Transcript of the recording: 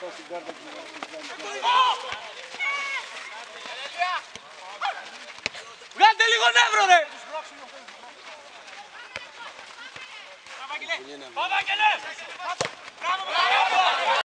Crossing Βγάλτε λίγο νεύρο ρε! Παπαγγελέ! Παπαγγελέ!